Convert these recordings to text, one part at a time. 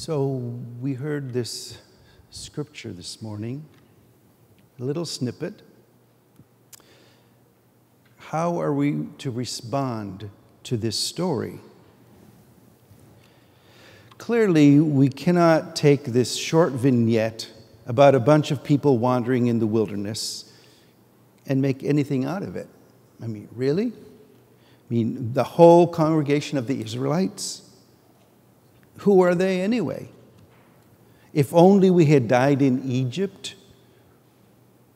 So we heard this scripture this morning, a little snippet. How are we to respond to this story? Clearly, we cannot take this short vignette about a bunch of people wandering in the wilderness and make anything out of it. I mean, really? I mean, the whole congregation of the Israelites? Who are they anyway? If only we had died in Egypt,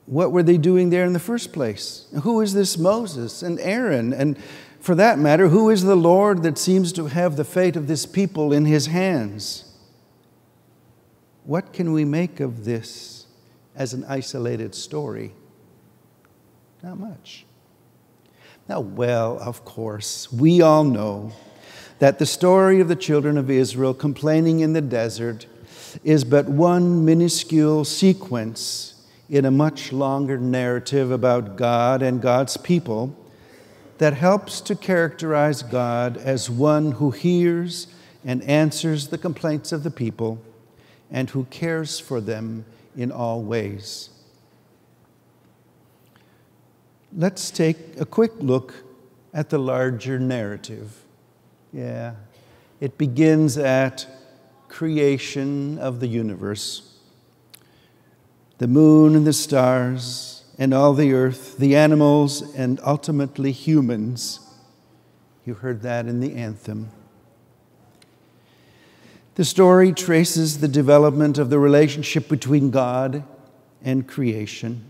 what were they doing there in the first place? Who is this Moses and Aaron? And for that matter, who is the Lord that seems to have the fate of this people in his hands? What can we make of this as an isolated story? Not much. Now, well, of course, we all know that the story of the children of Israel complaining in the desert is but one minuscule sequence in a much longer narrative about God and God's people that helps to characterize God as one who hears and answers the complaints of the people and who cares for them in all ways. Let's take a quick look at the larger narrative. Yeah, it begins at creation of the universe. The moon and the stars and all the earth, the animals, and ultimately humans. You heard that in the anthem. The story traces the development of the relationship between God and creation,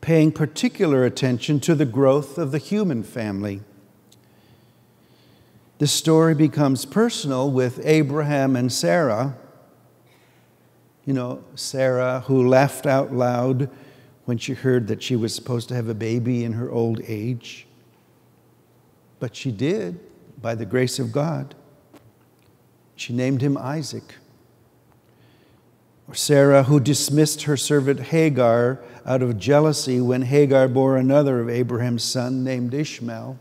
paying particular attention to the growth of the human family. The story becomes personal with Abraham and Sarah. You know, Sarah, who laughed out loud when she heard that she was supposed to have a baby in her old age. But she did, by the grace of God. She named him Isaac. Or Sarah, who dismissed her servant Hagar out of jealousy when Hagar bore another of Abraham's son named Ishmael.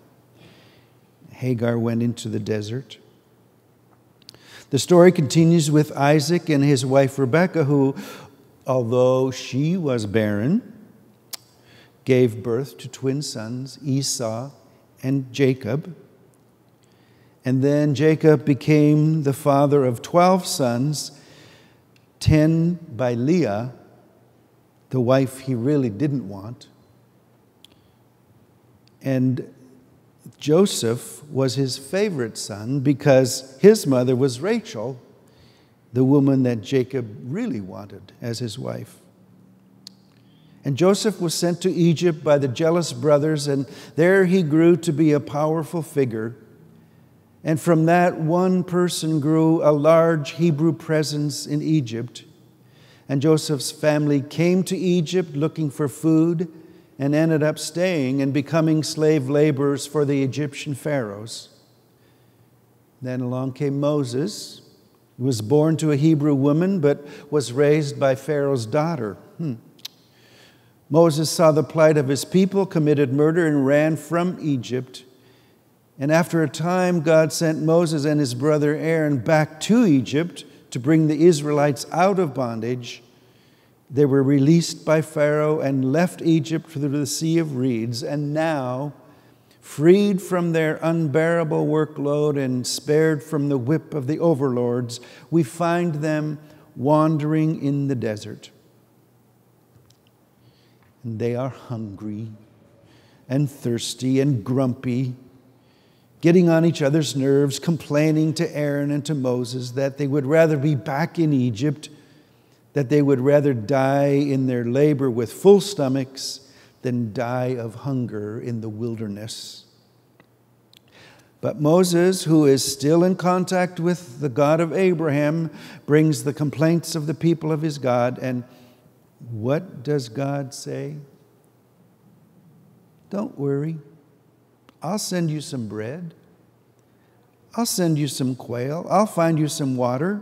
Hagar went into the desert. The story continues with Isaac and his wife Rebekah, who, although she was barren, gave birth to twin sons, Esau and Jacob. And then Jacob became the father of 12 sons, 10 by Leah, the wife he really didn't want. And Joseph was his favorite son because his mother was Rachel, the woman that Jacob really wanted as his wife. And Joseph was sent to Egypt by the jealous brothers, and there he grew to be a powerful figure and from that one person grew a large Hebrew presence in Egypt. And Joseph's family came to Egypt looking for food and ended up staying and becoming slave laborers for the Egyptian pharaohs. Then along came Moses, who was born to a Hebrew woman but was raised by Pharaoh's daughter. Hmm. Moses saw the plight of his people, committed murder, and ran from Egypt. And after a time, God sent Moses and his brother Aaron back to Egypt to bring the Israelites out of bondage. They were released by Pharaoh and left Egypt through the Sea of Reeds, and now, freed from their unbearable workload and spared from the whip of the overlords, we find them wandering in the desert. And they are hungry and thirsty and grumpy getting on each other's nerves, complaining to Aaron and to Moses that they would rather be back in Egypt, that they would rather die in their labor with full stomachs than die of hunger in the wilderness. But Moses, who is still in contact with the God of Abraham, brings the complaints of the people of his God. And what does God say? Don't worry. I'll send you some bread. I'll send you some quail. I'll find you some water.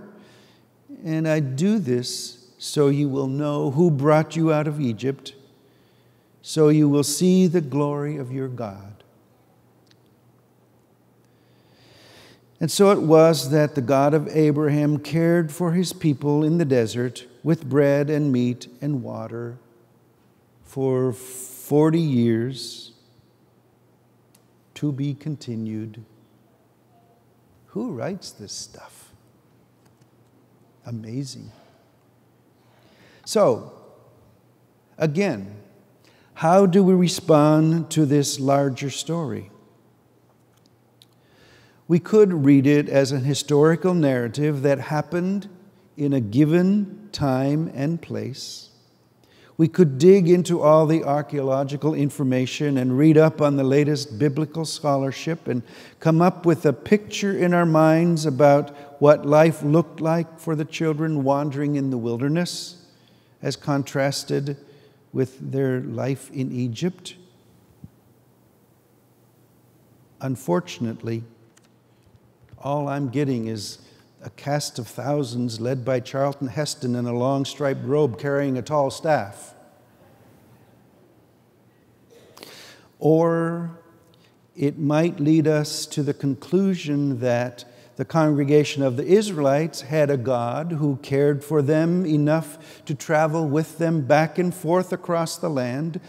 And I do this so you will know who brought you out of Egypt, so you will see the glory of your God. And so it was that the God of Abraham cared for his people in the desert with bread and meat and water for 40 years to be continued. Who writes this stuff? Amazing. So, again, how do we respond to this larger story? We could read it as an historical narrative that happened in a given time and place. We could dig into all the archaeological information and read up on the latest biblical scholarship and come up with a picture in our minds about what life looked like for the children wandering in the wilderness as contrasted with their life in Egypt. Unfortunately, all I'm getting is a cast of thousands led by Charlton Heston in a long striped robe carrying a tall staff. Or it might lead us to the conclusion that the congregation of the Israelites had a God who cared for them enough to travel with them back and forth across the land,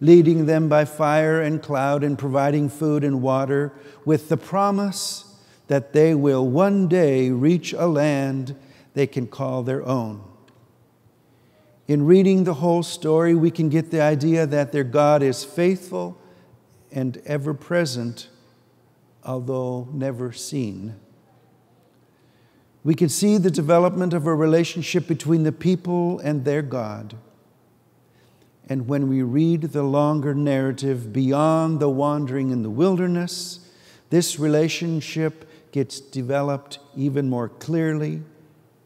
leading them by fire and cloud and providing food and water, with the promise that they will one day reach a land they can call their own. In reading the whole story, we can get the idea that their God is faithful and ever present, although never seen. We can see the development of a relationship between the people and their God. And when we read the longer narrative beyond the wandering in the wilderness, this relationship gets developed even more clearly,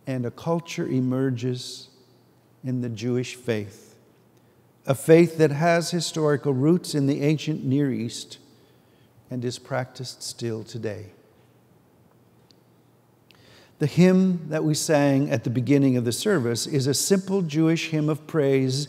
and a culture emerges in the Jewish faith. A faith that has historical roots in the ancient Near East and is practiced still today. The hymn that we sang at the beginning of the service is a simple Jewish hymn of praise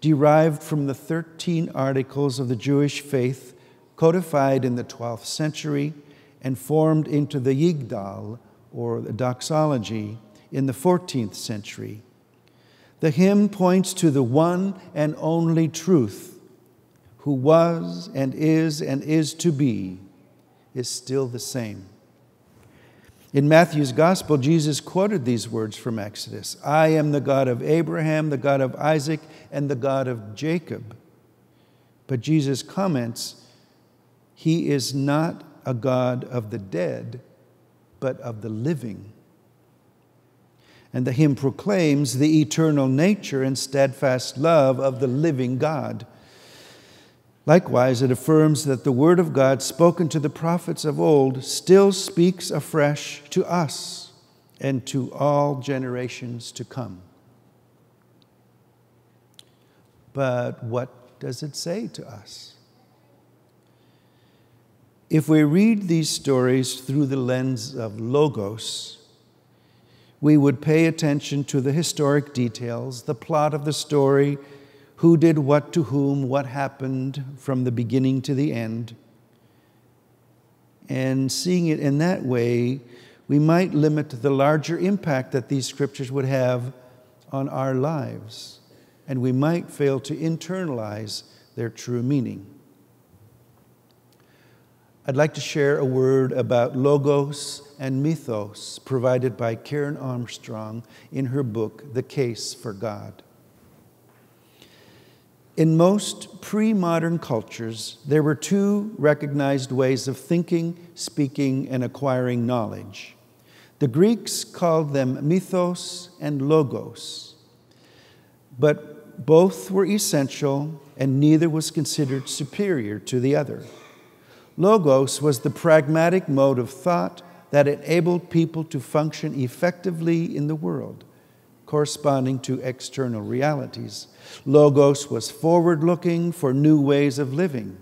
derived from the 13 articles of the Jewish faith codified in the 12th century and formed into the Yigdal, or the doxology, in the 14th century. The hymn points to the one and only truth, who was and is and is to be, is still the same. In Matthew's gospel, Jesus quoted these words from Exodus I am the God of Abraham, the God of Isaac, and the God of Jacob. But Jesus comments, He is not a God of the dead, but of the living. And the hymn proclaims the eternal nature and steadfast love of the living God. Likewise, it affirms that the Word of God spoken to the prophets of old still speaks afresh to us and to all generations to come. But what does it say to us? If we read these stories through the lens of Logos, we would pay attention to the historic details, the plot of the story, who did what to whom, what happened from the beginning to the end. And seeing it in that way, we might limit the larger impact that these scriptures would have on our lives, and we might fail to internalize their true meaning. I'd like to share a word about logos and mythos provided by Karen Armstrong in her book, The Case for God. In most pre modern cultures, there were two recognized ways of thinking, speaking, and acquiring knowledge. The Greeks called them mythos and logos, but both were essential and neither was considered superior to the other. Logos was the pragmatic mode of thought that enabled people to function effectively in the world, corresponding to external realities. Logos was forward looking for new ways of living.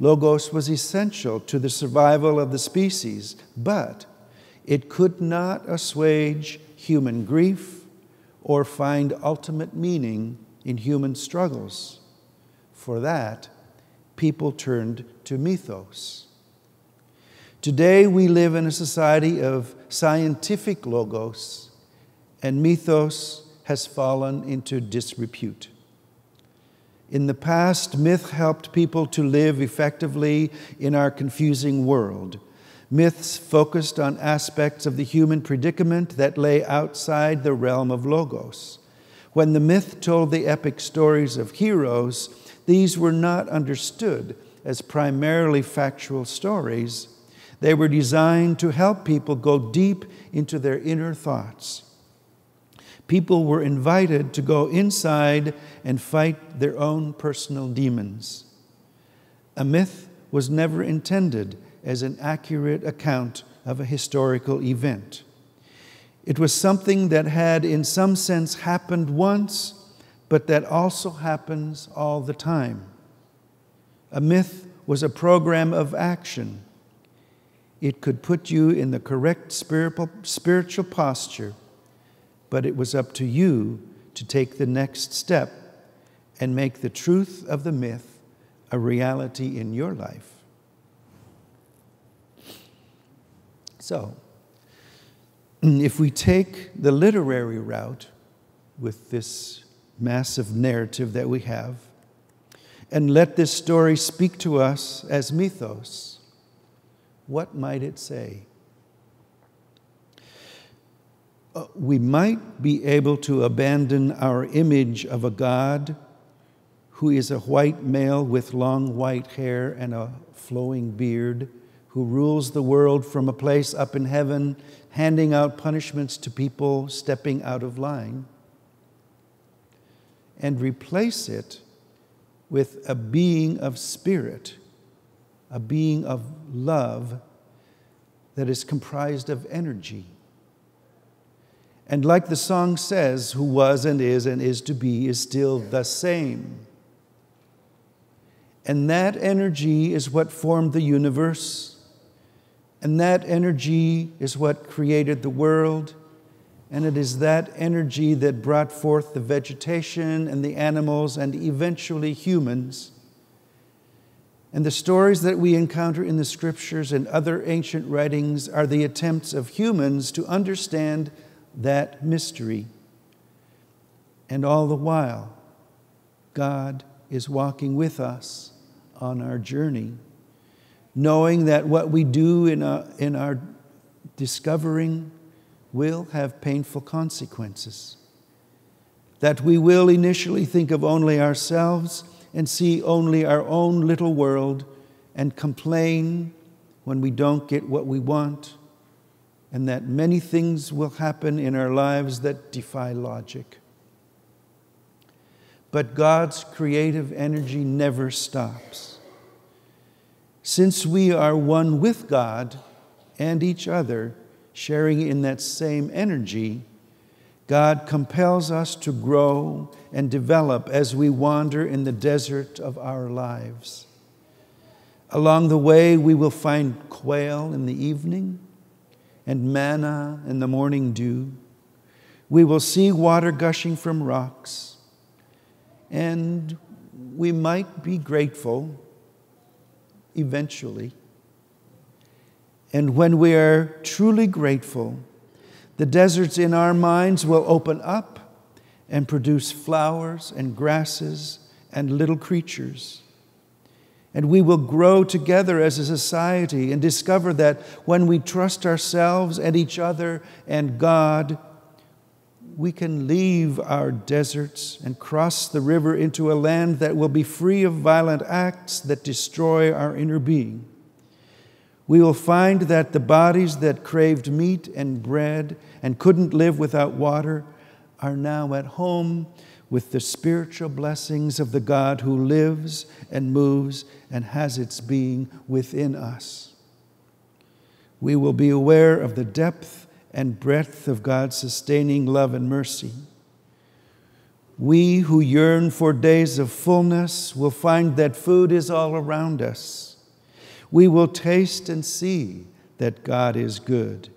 Logos was essential to the survival of the species, but it could not assuage human grief or find ultimate meaning in human struggles. For that, people turned to mythos. Today we live in a society of scientific logos, and mythos has fallen into disrepute. In the past, myth helped people to live effectively in our confusing world. Myths focused on aspects of the human predicament that lay outside the realm of logos. When the myth told the epic stories of heroes, these were not understood as primarily factual stories they were designed to help people go deep into their inner thoughts. People were invited to go inside and fight their own personal demons. A myth was never intended as an accurate account of a historical event. It was something that had, in some sense, happened once, but that also happens all the time. A myth was a program of action it could put you in the correct spiritual posture, but it was up to you to take the next step and make the truth of the myth a reality in your life. So, if we take the literary route with this massive narrative that we have, and let this story speak to us as mythos, what might it say? Uh, we might be able to abandon our image of a God who is a white male with long white hair and a flowing beard, who rules the world from a place up in heaven, handing out punishments to people stepping out of line, and replace it with a being of spirit a being of love that is comprised of energy. And like the song says, who was and is and is to be is still the same. And that energy is what formed the universe. And that energy is what created the world. And it is that energy that brought forth the vegetation and the animals and eventually humans and the stories that we encounter in the scriptures and other ancient writings are the attempts of humans to understand that mystery. And all the while, God is walking with us on our journey, knowing that what we do in our, in our discovering will have painful consequences. That we will initially think of only ourselves and see only our own little world and complain when we don't get what we want, and that many things will happen in our lives that defy logic. But God's creative energy never stops. Since we are one with God and each other, sharing in that same energy, God compels us to grow and develop as we wander in the desert of our lives. Along the way, we will find quail in the evening and manna and the morning dew. We will see water gushing from rocks, and we might be grateful eventually. And when we are truly grateful, the deserts in our minds will open up and produce flowers and grasses and little creatures. And we will grow together as a society and discover that when we trust ourselves and each other and God, we can leave our deserts and cross the river into a land that will be free of violent acts that destroy our inner being. We will find that the bodies that craved meat and bread and couldn't live without water are now at home with the spiritual blessings of the God who lives and moves and has its being within us. We will be aware of the depth and breadth of God's sustaining love and mercy. We who yearn for days of fullness will find that food is all around us we will taste and see that God is good.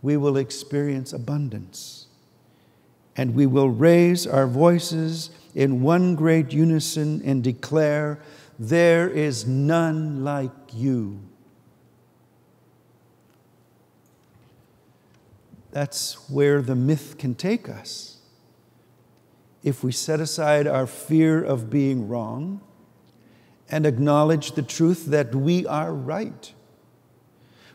We will experience abundance and we will raise our voices in one great unison and declare, There is none like you. That's where the myth can take us. If we set aside our fear of being wrong and acknowledge the truth that we are right,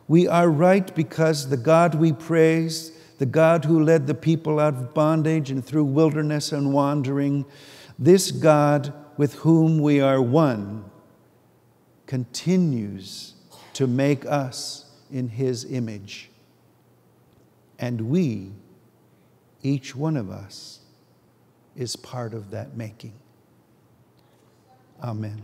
we are right because the God we praise the God who led the people out of bondage and through wilderness and wandering, this God with whom we are one, continues to make us in His image. And we, each one of us, is part of that making. Amen.